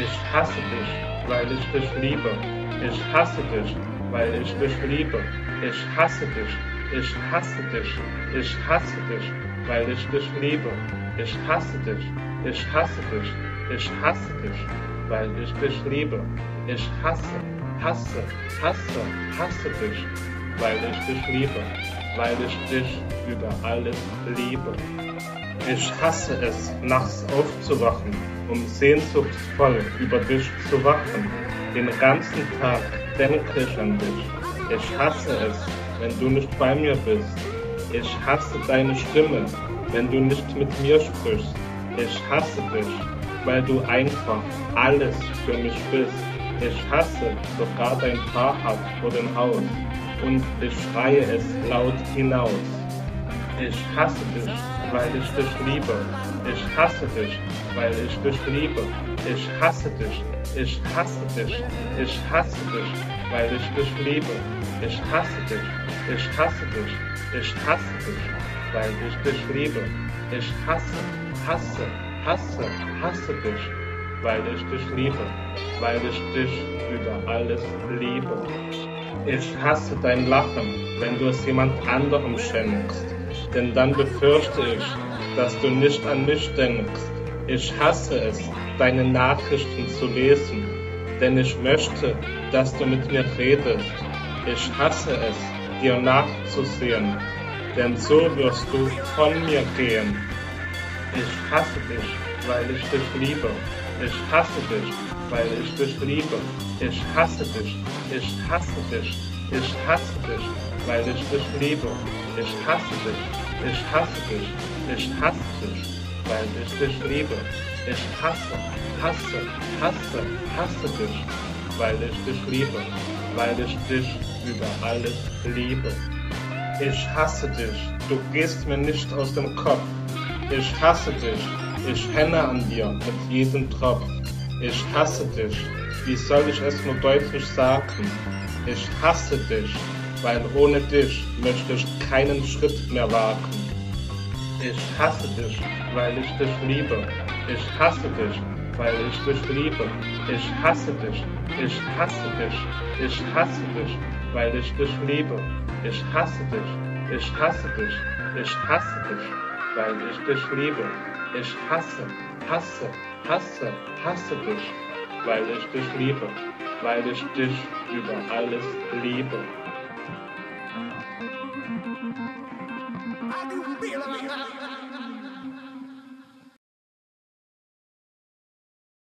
Ich hasse dich, weil ich dich liebe. Ich hasse dich, weil ich dich liebe. Ich hasse dich, ich hasse dich, ich hasse dich, weil ich dich liebe. Ich hasse dich, ich hasse dich, ich hasse dich, weil ich dich liebe. Ich hasse, hasse, hasse, hasse dich, weil ich dich liebe, weil ich dich über alles liebe. Ich hasse es, nachts aufzuwachen, um sehnsuchtsvoll über dich zu wachen. Den ganzen Tag denke ich an dich. Ich hasse es, wenn du nicht bei mir bist. Ich hasse deine Stimme, wenn du nicht mit mir sprichst. Ich hasse dich, weil du einfach alles für mich bist. Ich hasse sogar dein Fahrrad vor dem Haus und ich schreie es laut hinaus. Ich hasse dich, weil ich dich liebe. Ich hasse dich, weil ich dich liebe. Ich hasse dich, ich hasse dich, ich hasse dich, weil ich dich liebe. Ich hasse dich, ich hasse dich, ich hasse dich, weil ich dich liebe. Ich hasse, hasse, hasse, hasse dich, weil ich dich liebe, weil ich dich über alles liebe. Ich hasse dein Lachen, wenn du es jemand anderem schenkst, denn dann befürchte ich, dass du nicht an mich denkst. Ich hasse es, deine Nachrichten zu lesen, denn ich möchte, dass du mit mir redest. Ich hasse es, dir nachzusehen, denn so wirst du von mir gehen. Ich hasse dich, weil ich dich liebe. Ich hasse dich, weil ich dich liebe. Ich hasse dich, ich hasse dich, ich hasse dich, weil ich dich liebe. Ich hasse dich, ich hasse dich, ich hasse dich, weil ich dich liebe. Ich hasse, hasse, hasse, hasse dich, weil ich dich liebe, weil ich dich über alles liebe. Ich hasse dich, du gehst mir nicht aus dem Kopf. Ich hasse dich, ich henne an dir mit jedem Tropf. Ich hasse dich, wie soll ich es nur deutlich sagen? Ich hasse dich, weil ohne dich möchte ich keinen Schritt mehr wagen. Ich hasse dich, weil ich dich liebe. Ich hasse dich, weil ich dich liebe. Ich hasse dich, ich hasse dich, ich hasse dich, weil ich dich liebe. Ich hasse dich, ich hasse dich, ich hasse dich, weil ich dich liebe. Ich hasse, hasse, hasse, hasse dich, weil ich dich liebe, weil ich dich über alles liebe. I do feel